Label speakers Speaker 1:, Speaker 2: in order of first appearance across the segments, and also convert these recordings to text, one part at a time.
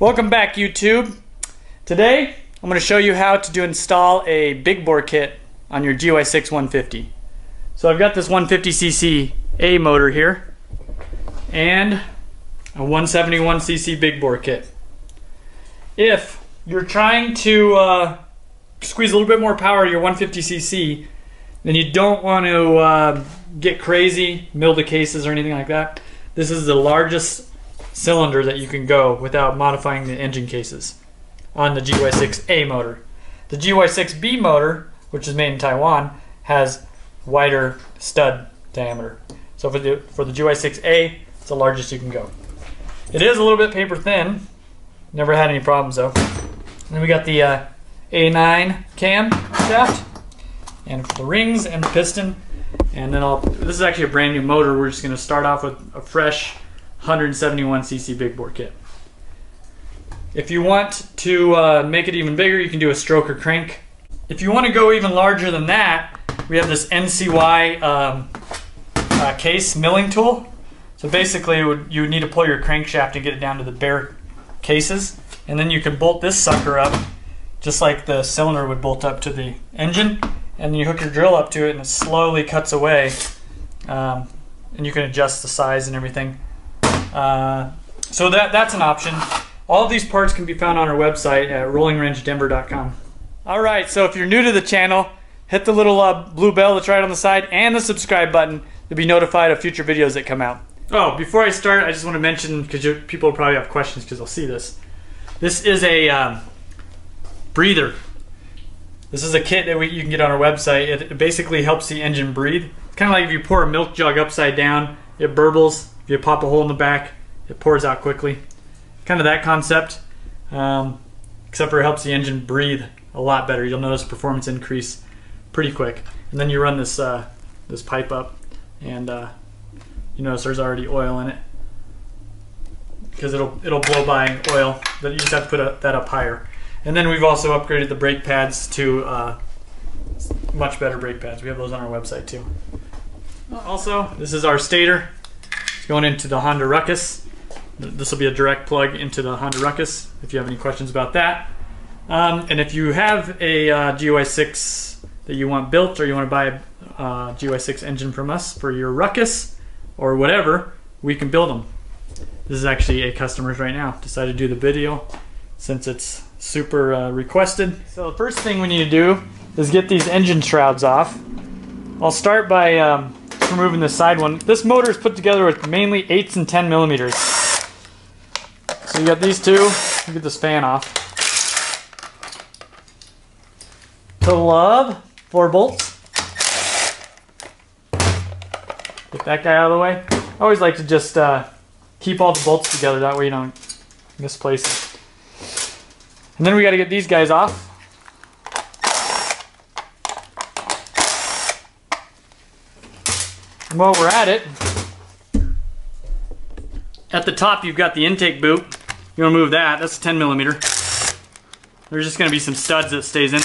Speaker 1: Welcome back YouTube. Today I'm going to show you how to do install a big bore kit on your GY6 150. So I've got this 150cc A motor here and a 171cc big bore kit. If you're trying to uh, squeeze a little bit more power your 150cc then you don't want to uh, get crazy, mill the cases or anything like that. This is the largest cylinder that you can go without modifying the engine cases on the GY6A motor. The GY6B motor, which is made in Taiwan, has wider stud diameter. So for the for the GY6A, it's the largest you can go. It is a little bit paper thin. Never had any problems though. then we got the uh, A9 cam shaft, and the rings and the piston. And then I'll. This is actually a brand new motor. We're just going to start off with a fresh 171cc big bore kit. If you want to uh, make it even bigger, you can do a stroker crank. If you want to go even larger than that, we have this NCY um, uh, case milling tool. So basically, would, you would need to pull your crankshaft and get it down to the bare cases, and then you can bolt this sucker up, just like the cylinder would bolt up to the engine, and you hook your drill up to it, and it slowly cuts away, um, and you can adjust the size and everything. Uh, so that that's an option. All of these parts can be found on our website at rollingwrenchdenver.com. All right, so if you're new to the channel, hit the little uh, blue bell that's right on the side and the subscribe button to be notified of future videos that come out. Oh, before I start, I just want to mention because you people probably have questions because they'll see this. This is a um, breather. This is a kit that we, you can get on our website. It, it basically helps the engine breathe. Kind of like if you pour a milk jug upside down, it burbles if you pop a hole in the back, it pours out quickly. Kind of that concept, um, except for it helps the engine breathe a lot better. You'll notice performance increase pretty quick. And then you run this uh, this pipe up, and uh, you notice there's already oil in it because it'll it'll blow by oil. But you just have to put a, that up higher. And then we've also upgraded the brake pads to uh, much better brake pads. We have those on our website too. Also, this is our stator It's going into the Honda Ruckus. This will be a direct plug into the Honda Ruckus if you have any questions about that. Um, and if you have a uh, GY6 that you want built or you want to buy a uh, GY6 engine from us for your Ruckus or whatever, we can build them. This is actually a customer's right now. Decided to do the video since it's super uh, requested. So the first thing we need to do is get these engine shrouds off. I'll start by um, removing the side one. This motor is put together with mainly 8s and 10 millimeters. So you got these two. Get this fan off. Glove, four bolts. Get that guy out of the way. I always like to just uh, keep all the bolts together. That way you don't misplace it. And then we got to get these guys off. And while we're at it, at the top you've got the intake boot. You want to move that. That's a 10 millimeter. There's just going to be some studs that stays in.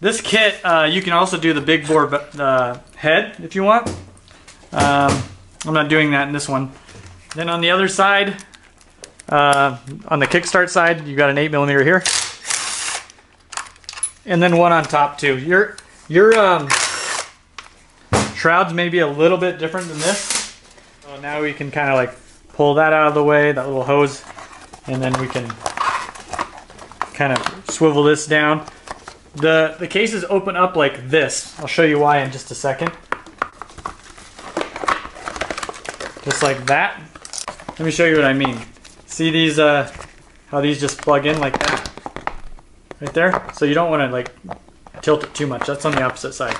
Speaker 1: This kit, uh, you can also do the big bore uh, head if you want. Um, I'm not doing that in this one. Then on the other side, uh, on the kickstart side, you got an 8 millimeter here. And then one on top too. Your, your um, Shrouds may be a little bit different than this. So now we can kind of like pull that out of the way, that little hose, and then we can kind of swivel this down. The, the cases open up like this. I'll show you why in just a second. Just like that. Let me show you what I mean. See these, uh, how these just plug in like that? Right there? So you don't want to like tilt it too much. That's on the opposite side.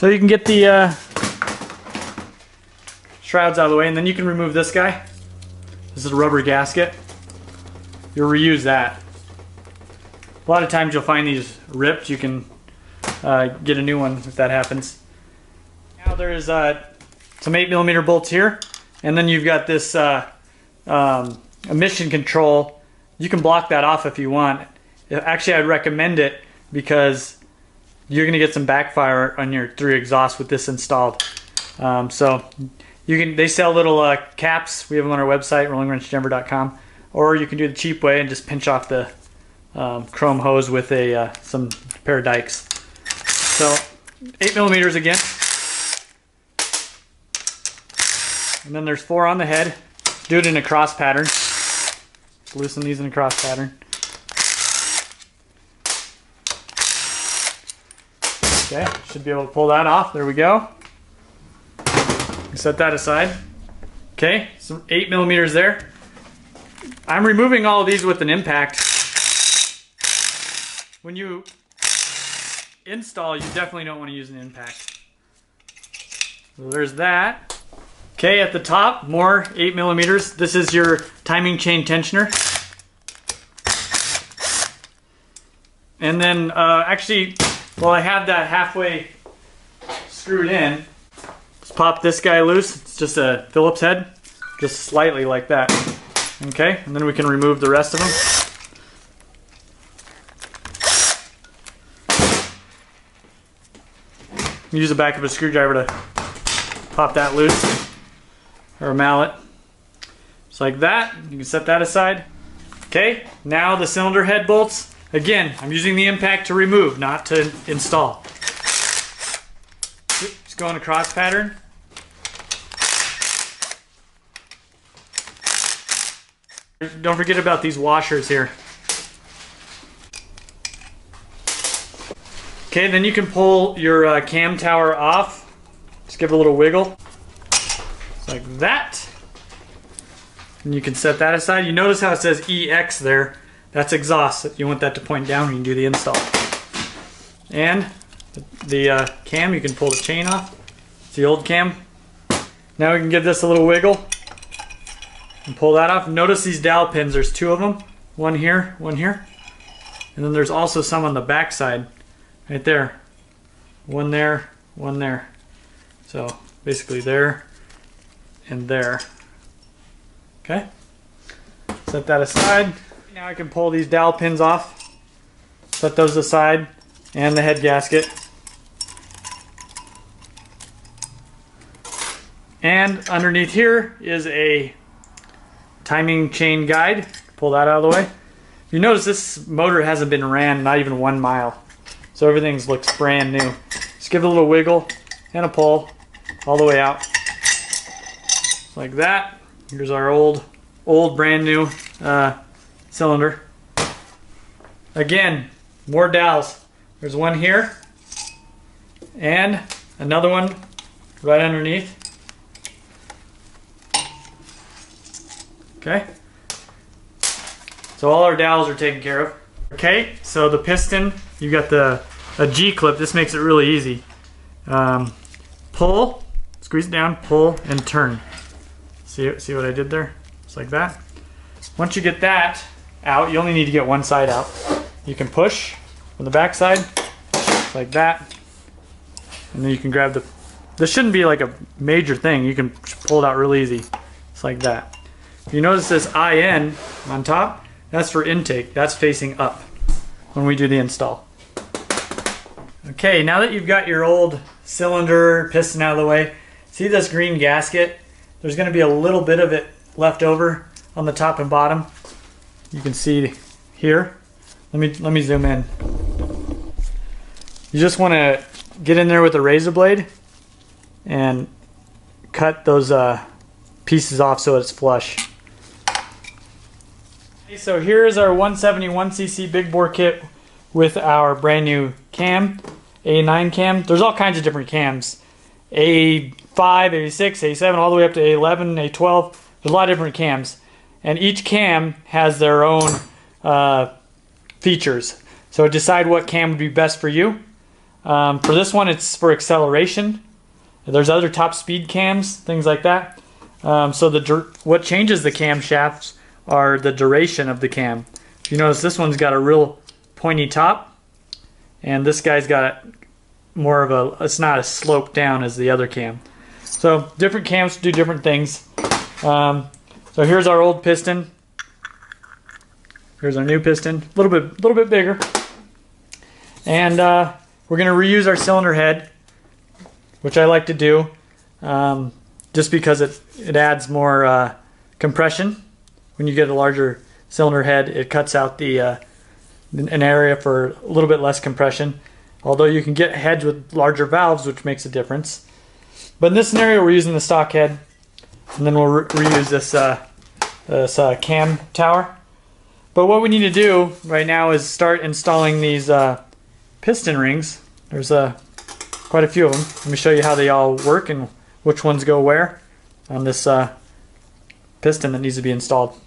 Speaker 1: So you can get the uh, shrouds out of the way and then you can remove this guy. This is a rubber gasket. You'll reuse that. A lot of times you'll find these ripped. You can uh, get a new one if that happens. Now there's uh, some 8 millimeter bolts here. And then you've got this uh, um, emission control. You can block that off if you want. Actually, I'd recommend it because you're going to get some backfire on your three exhaust with this installed. Um, so you can they sell little uh, caps. We have them on our website, rollingwrenchdenver.com, or you can do the cheap way and just pinch off the um, chrome hose with a uh, some pair of dikes. So eight millimeters again. And then there's four on the head. Do it in a cross pattern. Loosen these in a cross pattern. Okay, should be able to pull that off. There we go. Set that aside. Okay, some eight millimeters there. I'm removing all of these with an impact. When you install, you definitely don't want to use an impact. So there's that. Okay, at the top, more eight millimeters. This is your timing chain tensioner. And then, uh, actually, well, I have that halfway screwed in. Let's pop this guy loose. It's just a Phillips head, just slightly like that. Okay, and then we can remove the rest of them. Use the back of a screwdriver to pop that loose, or a mallet. Just like that. You can set that aside. Okay, now the cylinder head bolts. Again, I'm using the impact to remove, not to install. Just go in a cross pattern. Don't forget about these washers here. Okay, then you can pull your uh, cam tower off. Just give it a little wiggle. Just like that. And you can set that aside. You notice how it says EX there. That's exhaust. If You want that to point down when you do the install. And the uh, cam, you can pull the chain off. It's the old cam. Now we can give this a little wiggle and pull that off. Notice these dowel pins, there's two of them. One here, one here. And then there's also some on the back side, right there. One there, one there. So basically there and there. Okay, set that aside. Now I can pull these dowel pins off, set those aside, and the head gasket. And underneath here is a timing chain guide. Pull that out of the way. You notice this motor hasn't been ran not even one mile. So everything looks brand new. Just give it a little wiggle and a pull all the way out. Like that. Here's our old, old brand new uh, cylinder. Again, more dowels. There's one here and another one right underneath. Okay. So all our dowels are taken care of. Okay, so the piston, you got the a G clip. This makes it really easy. Um, pull, squeeze it down, pull, and turn. See, see what I did there? Just like that. Once you get that out, you only need to get one side out. You can push from the back side, like that. And then you can grab the, this shouldn't be like a major thing. You can pull it out real easy. It's like that. You notice this IN on top? That's for intake. That's facing up when we do the install. Okay, now that you've got your old cylinder piston out of the way, see this green gasket? There's going to be a little bit of it left over on the top and bottom. You can see here. Let me let me zoom in. You just want to get in there with a razor blade and cut those uh, pieces off so it's flush. Okay, so here is our 171cc big bore kit with our brand new cam, A9 cam. There's all kinds of different cams. A5, A6, A7, all the way up to A11, A12. There's a lot of different cams and each cam has their own uh, features. So decide what cam would be best for you. Um, for this one, it's for acceleration. There's other top speed cams, things like that. Um, so the what changes the cam shafts are the duration of the cam. If you notice, this one's got a real pointy top, and this guy's got more of a. It's not as sloped down as the other cam. So different cams do different things. Um, so here's our old piston. Here's our new piston, a little bit, little bit bigger. And uh, we're gonna reuse our cylinder head, which I like to do, um, just because it, it adds more uh, compression when you get a larger cylinder head, it cuts out the uh, an area for a little bit less compression. Although you can get heads with larger valves, which makes a difference. But in this scenario, we're using the stock head, and then we'll re reuse this uh, this uh, cam tower. But what we need to do right now is start installing these uh, piston rings. There's uh, quite a few of them. Let me show you how they all work and which ones go where on this uh, piston that needs to be installed.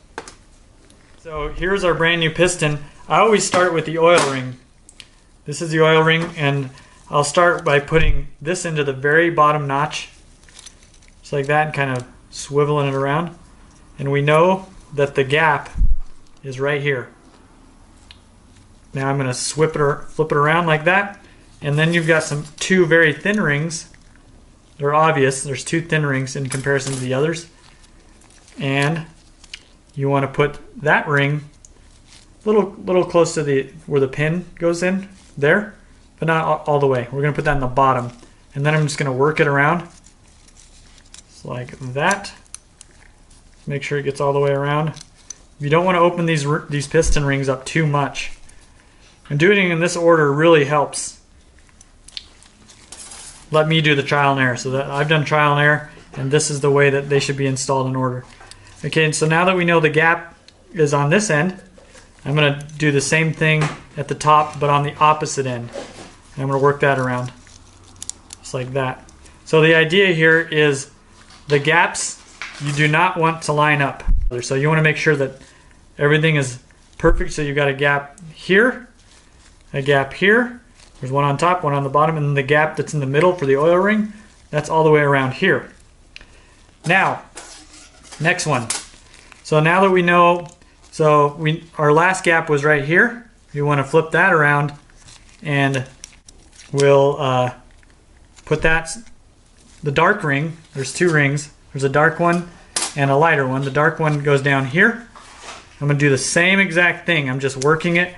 Speaker 1: So here's our brand new piston. I always start with the oil ring. This is the oil ring and I'll start by putting this into the very bottom notch just like that and kind of swiveling it around and we know that the gap is right here. Now I'm going to flip it, flip it around like that and then you've got some two very thin rings. They're obvious. There's two thin rings in comparison to the others. And you want to put that ring a little, little close to the where the pin goes in there, but not all, all the way. We're going to put that in the bottom. And then I'm just going to work it around. Like that. Make sure it gets all the way around. You don't want to open these, these piston rings up too much. And doing it in this order really helps let me do the trial and error. So that I've done trial and error, and this is the way that they should be installed in order. Okay, so now that we know the gap is on this end, I'm going to do the same thing at the top, but on the opposite end. And I'm going to work that around, just like that. So the idea here is the gaps you do not want to line up. So you want to make sure that everything is perfect. So you've got a gap here, a gap here, there's one on top, one on the bottom, and the gap that's in the middle for the oil ring, that's all the way around here. Now, next one. So now that we know, so we our last gap was right here. You want to flip that around and we'll uh, put that, the dark ring, there's two rings. There's a dark one and a lighter one. The dark one goes down here. I'm to do the same exact thing. I'm just working it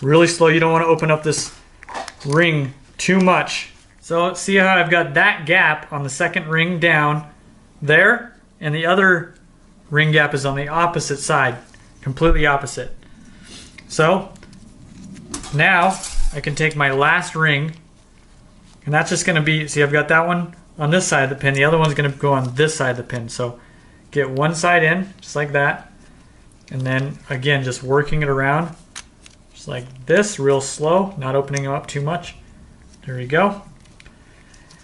Speaker 1: really slow. You don't want to open up this ring too much. So see how I've got that gap on the second ring down there and the other ring gap is on the opposite side, completely opposite. So now I can take my last ring and that's just going to be, see I've got that one on this side of the pin, the other one's going to go on this side of the pin. So get one side in, just like that, and then again just working it around just like this, real slow, not opening them up too much. There we go.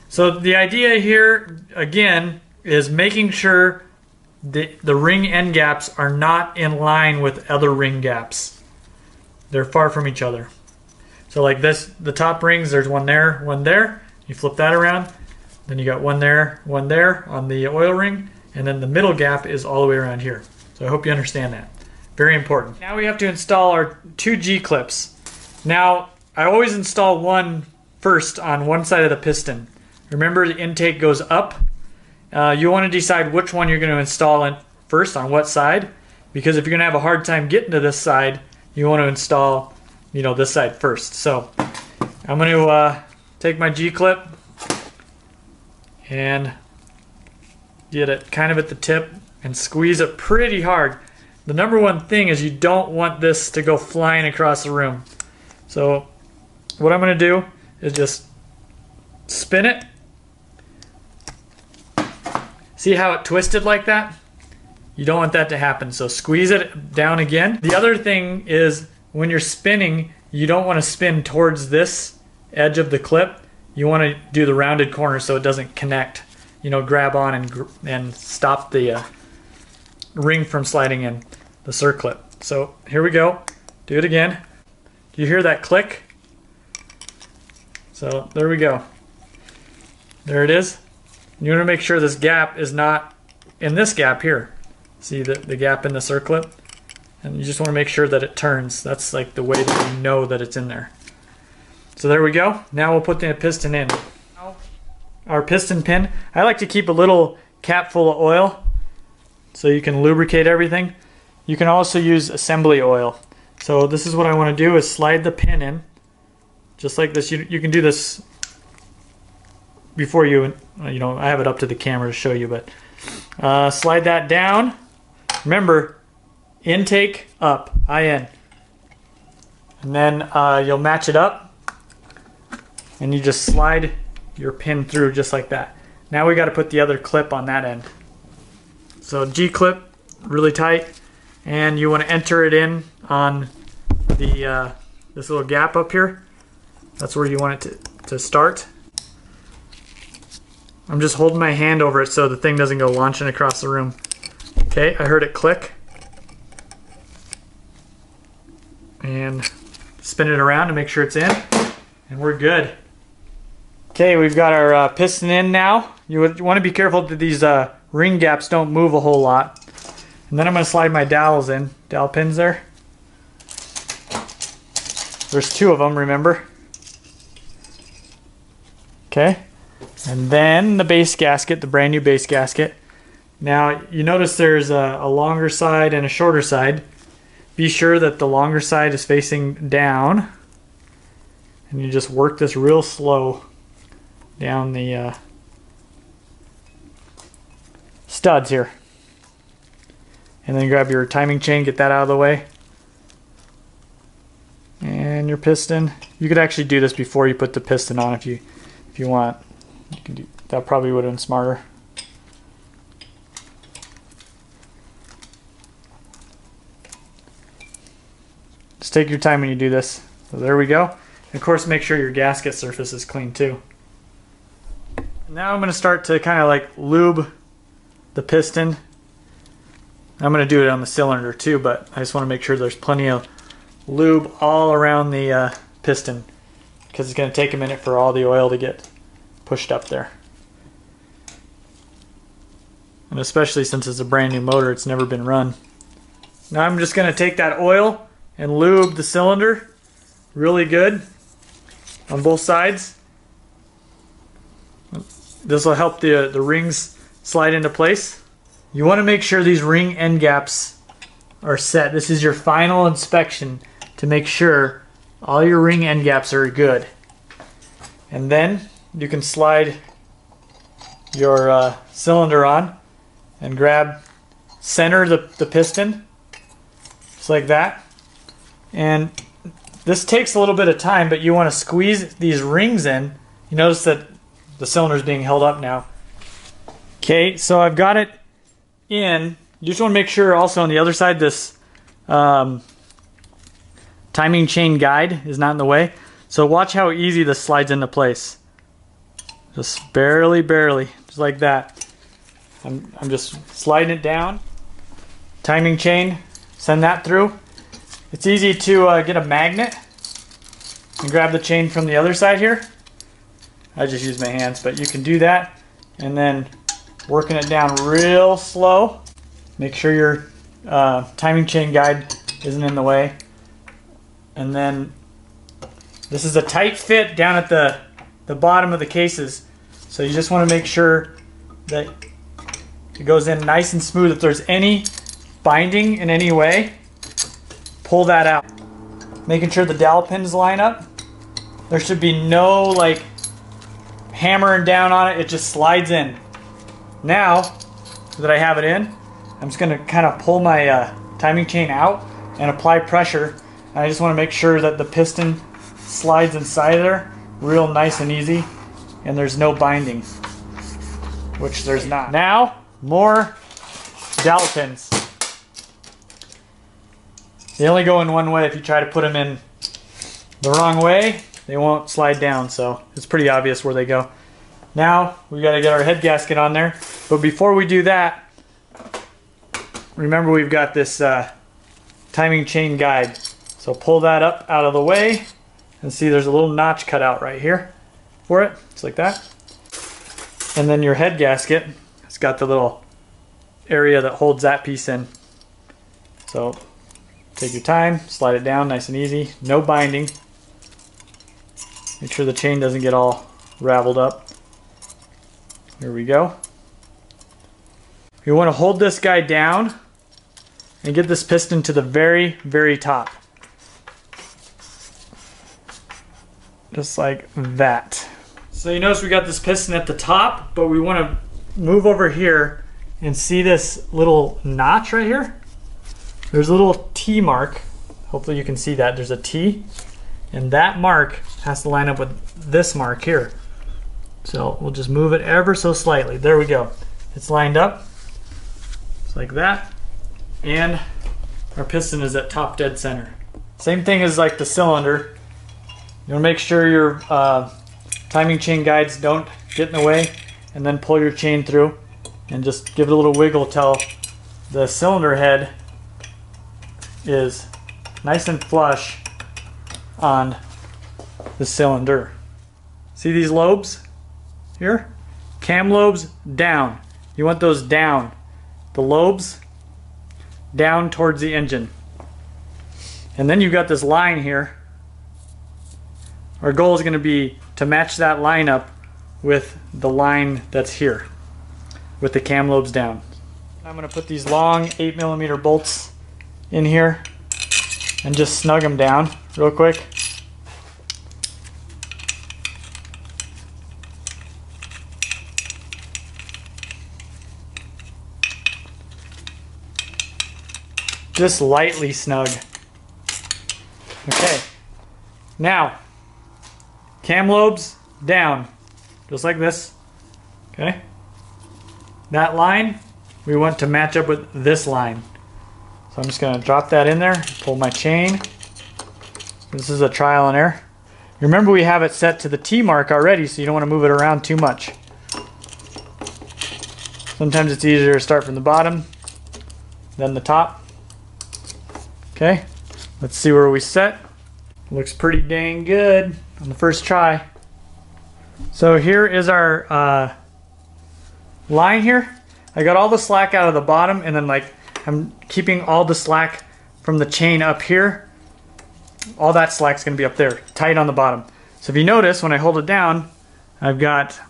Speaker 1: So the idea here, again, is making sure the, the ring end gaps are not in line with other ring gaps. They're far from each other. So like this, the top rings, there's one there, one there. You flip that around. Then you got one there, one there on the oil ring. And then the middle gap is all the way around here. So I hope you understand that. Very important. Now we have to install our two G-clips. Now, I always install one first on one side of the piston. Remember the intake goes up. Uh, you want to decide which one you're going to install in first on what side because if you're going to have a hard time getting to this side, you want to install, you know, this side first. So I'm going to uh, take my G-clip and get it kind of at the tip and squeeze it pretty hard. The number one thing is you don't want this to go flying across the room. So what I'm going to do is just spin it. See how it twisted like that? You don't want that to happen. So squeeze it down again. The other thing is when you're spinning, you don't want to spin towards this edge of the clip. You want to do the rounded corner so it doesn't connect. You know, grab on and, and stop the uh, ring from sliding in the circlip. So here we go. Do it again. Do you hear that click? So there we go. There it is. You want to make sure this gap is not in this gap here. See the, the gap in the circlip? And you just want to make sure that it turns. That's like the way that you know that it's in there. So there we go. Now we'll put the piston in. Our piston pin. I like to keep a little cap full of oil so you can lubricate everything. You can also use assembly oil. So this is what I want to do is slide the pin in just like this. You, you can do this before you, you know, I have it up to the camera to show you, but uh, slide that down. Remember, intake up, IN. And then uh, you'll match it up and you just slide your pin through just like that. Now we got to put the other clip on that end. So G-clip, really tight, and you want to enter it in on the uh, this little gap up here. That's where you want it to, to start. I'm just holding my hand over it so the thing doesn't go launching across the room. Okay, I heard it click. And spin it around to make sure it's in. And we're good. Okay, we've got our uh, piston in now. You want to be careful that these uh, ring gaps don't move a whole lot. And then I'm going to slide my dowels in, dowel pins there. There's two of them, remember? Okay. And then the base gasket, the brand new base gasket. Now, you notice there's a, a longer side and a shorter side. Be sure that the longer side is facing down. And you just work this real slow down the uh, studs here. And then grab your timing chain, get that out of the way. And your piston. You could actually do this before you put the piston on if you if you want. You can do that probably would have been smarter. Just take your time when you do this. So there we go. And of course make sure your gasket surface is clean too. Now I'm going to start to kind of like lube the piston. I'm going to do it on the cylinder too, but I just want to make sure there's plenty of lube all around the uh, piston because it's going to take a minute for all the oil to get pushed up there. And especially since it's a brand new motor, it's never been run. Now I'm just going to take that oil and lube the cylinder really good on both sides. This will help the, the rings slide into place. You want to make sure these ring end gaps are set. This is your final inspection to make sure all your ring end gaps are good. And then you can slide your uh, cylinder on and grab center the, the piston just like that. And this takes a little bit of time, but you want to squeeze these rings in. You notice that the cylinder is being held up now. Okay, so I've got it in. You just want to make sure also on the other side this um, timing chain guide is not in the way. So watch how easy this slides into place. Just barely, barely, just like that. I'm, I'm just sliding it down. Timing chain, send that through. It's easy to uh, get a magnet and grab the chain from the other side here. I just use my hands, but you can do that. And then working it down real slow. Make sure your uh, timing chain guide isn't in the way. And then this is a tight fit down at the, the bottom of the cases. So you just want to make sure that it goes in nice and smooth. If there's any binding in any way, pull that out. Making sure the dowel pins line up. There should be no like hammering down on it, it just slides in. Now that I have it in, I'm just gonna kind of pull my uh, timing chain out and apply pressure. And I just wanna make sure that the piston slides inside there real nice and easy and there's no binding, which there's not. Now, more dowel pins. They only go in one way. If you try to put them in the wrong way, they won't slide down, so it's pretty obvious where they go. Now, we gotta get our head gasket on there. But before we do that, remember we've got this uh, timing chain guide. So pull that up out of the way and see there's a little notch cut out right here for it, just like that. And then your head gasket, it's got the little area that holds that piece in. So take your time, slide it down nice and easy, no binding. Make sure the chain doesn't get all raveled up. Here we go. You want to hold this guy down and get this piston to the very, very top. Just like that. So you notice we got this piston at the top, but we want to move over here and see this little notch right here? there's a little T mark. Hopefully you can see that. There's a T. And that mark has to line up with this mark here. So we'll just move it ever so slightly. There we go. It's lined up. It's like that. And our piston is at top dead center. Same thing as like the cylinder. You want to make sure your uh, timing chain guides don't get in the way and then pull your chain through and just give it a little wiggle till the cylinder head is nice and flush on the cylinder. See these lobes here? Cam lobes down. You want those down. The lobes down towards the engine. And then you've got this line here. Our goal is going to be to match that line up with the line that's here with the cam lobes down. I'm going to put these long 8 millimeter bolts in here and just snug them down real quick. Just lightly snug. Okay. Now, cam lobes down, just like this. Okay. That line, we want to match up with this line. So I'm just going to drop that in there, pull my chain. This is a trial and error. Remember we have it set to the T mark already, so you don't want to move it around too much. Sometimes it's easier to start from the bottom than the top. Okay, let's see where we set. Looks pretty dang good on the first try. So here is our uh, line here. I got all the slack out of the bottom and then like I'm keeping all the slack from the chain up here. All that slack's gonna be up there, tight on the bottom. So if you notice, when I hold it down, I've got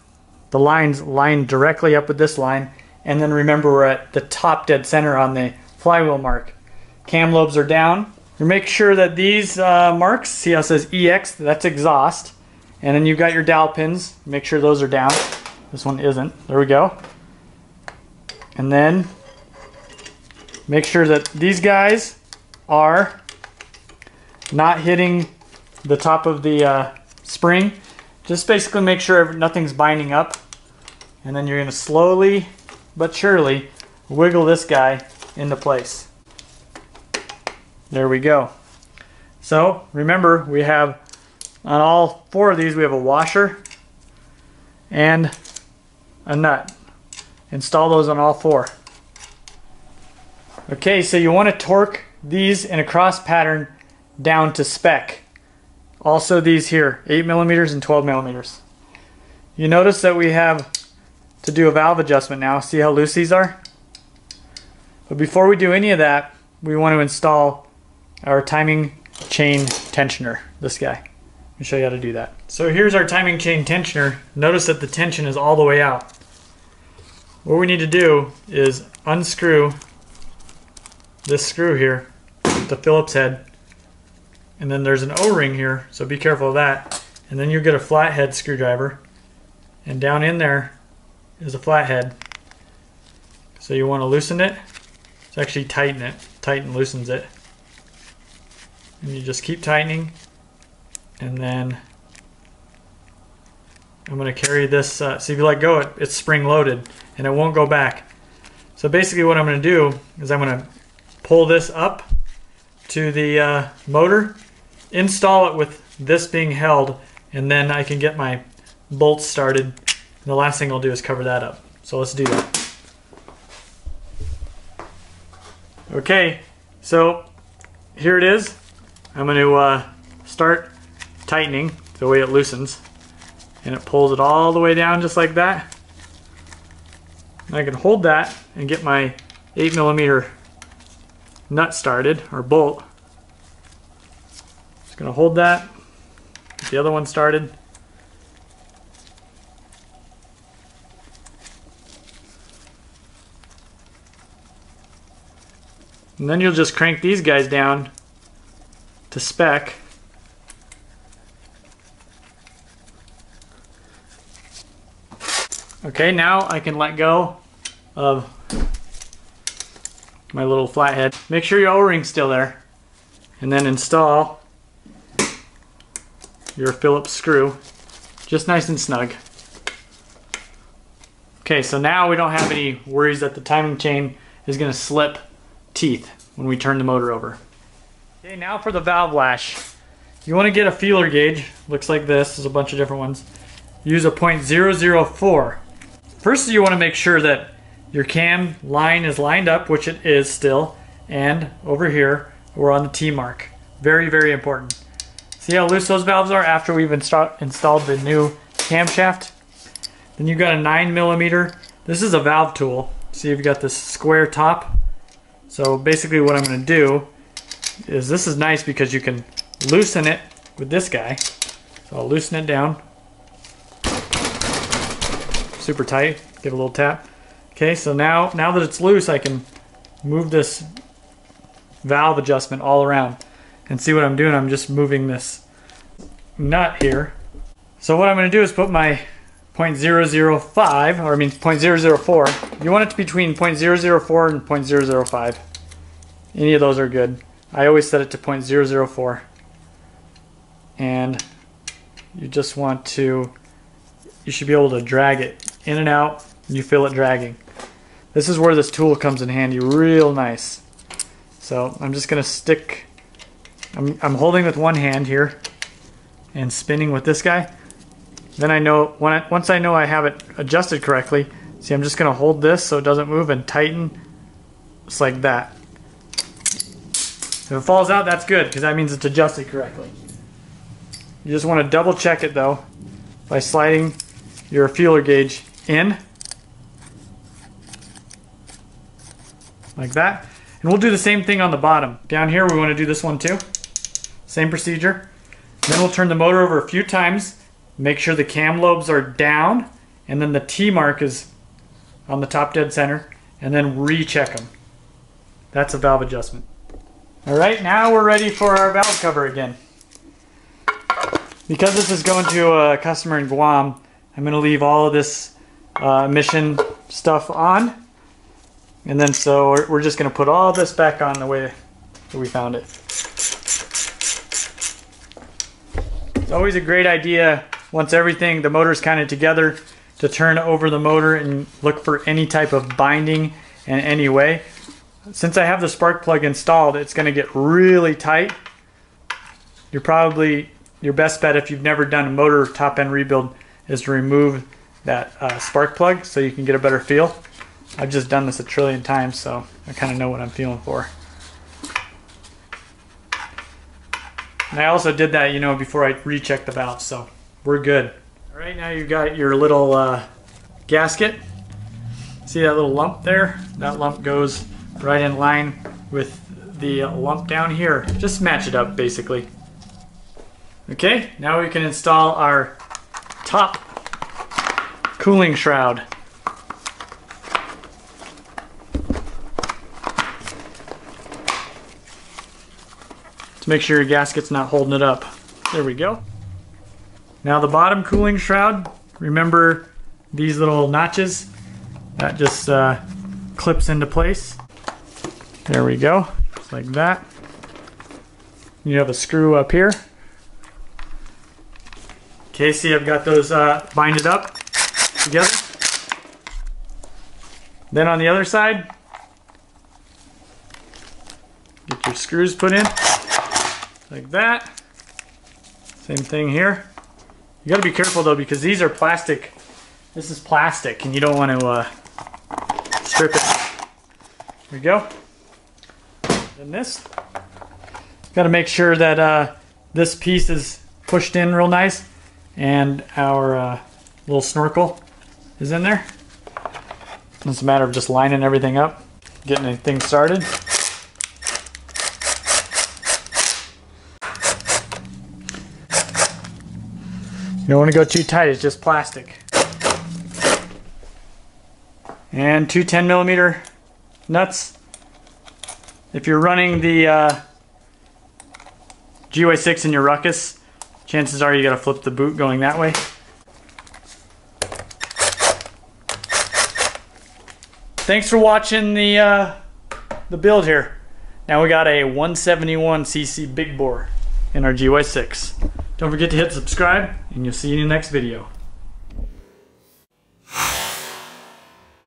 Speaker 1: the lines lined directly up with this line. And then remember we're at the top dead center on the flywheel mark. Cam lobes are down. You make sure that these uh, marks, see how it says EX, that's exhaust. And then you've got your dowel pins. Make sure those are down. This one isn't. There we go. And then make sure that these guys are not hitting the top of the uh, spring. Just basically make sure nothing's binding up. And then you're going to slowly but surely wiggle this guy into place. There we go. So remember we have on all four of these we have a washer and a nut. Install those on all four. Okay, so you want to torque these in a cross pattern down to spec. Also these here, 8 millimeters and 12 millimeters. You notice that we have to do a valve adjustment now. See how loose these are? But before we do any of that, we want to install our timing chain tensioner, this guy. Let me show you how to do that. So here's our timing chain tensioner. Notice that the tension is all the way out. What we need to do is unscrew this screw here, the Phillips head, and then there's an O-ring here, so be careful of that. And then you get a flathead screwdriver, and down in there is a flathead. So you want to loosen it. It's actually tighten it. Tighten loosens it. And you just keep tightening, and then I'm going to carry this. Uh, see if you let go, it, it's spring loaded, and it won't go back. So basically, what I'm going to do is I'm going to pull this up to the uh, motor, install it with this being held, and then I can get my bolts started. And the last thing I'll do is cover that up. So let's do that. Okay, so here it is. I'm going to uh, start tightening the way it loosens. And it pulls it all the way down just like that. And I can hold that and get my 8 millimeter nut started, or bolt. Just going to hold that, get the other one started. And then you'll just crank these guys down to spec. Okay, now I can let go of my little flathead. Make sure your O-ring's still there. And then install your Phillips screw, just nice and snug. Okay, so now we don't have any worries that the timing chain is gonna slip teeth when we turn the motor over. Okay, now for the valve lash. You wanna get a feeler gauge, looks like this, there's a bunch of different ones. Use a .004. First you wanna make sure that your cam line is lined up, which it is still, and over here, we're on the T mark. Very, very important. See how loose those valves are after we've insta installed the new camshaft? Then you've got a 9 millimeter. This is a valve tool. See, you've got this square top. So basically what I'm going to do is this is nice because you can loosen it with this guy. So I'll loosen it down. Super tight. Give a little tap. Okay, so now, now that it's loose, I can move this valve adjustment all around. And see what I'm doing? I'm just moving this nut here. So what I'm going to do is put my 0.005, or I mean 0.004. You want it to be between 0.004 and 0.005. Any of those are good. I always set it to 0.004. And you just want to, you should be able to drag it in and out, you feel it dragging. This is where this tool comes in handy real nice. So I'm just going to stick I'm, I'm holding with one hand here and spinning with this guy. Then I know, when I, once I know I have it adjusted correctly, see I'm just going to hold this so it doesn't move and tighten just like that. If it falls out, that's good because that means it's adjusted correctly. You just want to double check it though by sliding your feeler gauge in like that. And we'll do the same thing on the bottom. Down here we want to do this one too. Same procedure. Then we'll turn the motor over a few times, make sure the cam lobes are down, and then the T mark is on the top dead center, and then recheck them. That's a valve adjustment. All right, now we're ready for our valve cover again. Because this is going to a customer in Guam, I'm gonna leave all of this uh, emission stuff on. And then so we're, just gonna put all this back on the way that we found it. It's always a great idea once everything, the motor's kind of together, to turn over the motor and look for any type of binding in any way. Since I have the spark plug installed, it's going to get really tight. You're probably, your best bet if you've never done a motor top end rebuild is to remove that uh, spark plug so you can get a better feel. I've just done this a trillion times, so I kind of know what I'm feeling for. And I also did that, you know, before I rechecked the valve, so we're good. All right, now you've got your little uh, gasket. See that little lump there? That lump goes right in line with the lump down here. Just match it up, basically. Okay, now we can install our top cooling shroud. To make sure your gasket's not holding it up. There we go. Now the bottom cooling shroud, remember these little notches? That just uh, clips into place. There we go, just like that. You have a screw up here. Okay, see I've got those uh, binded up together. Then on the other side, get your screws put in like that. Same thing here. You gotta be careful though because these are plastic. This is plastic and you don't want to uh, strip it. There we go. And this. Gotta make sure that uh, this piece is pushed in real nice and our uh, little snorkel is in there. It's a matter of just lining everything up, getting things started. You don't want to go too tight, it's just plastic. And two 10 millimeter nuts. If you're running the uh, GY6 in your ruckus, chances are you gotta flip the boot going that way. Thanks for watching the, uh, the build here. Now we got a 171cc big bore in our GY6. Don't forget to hit subscribe and you'll see you in the next video.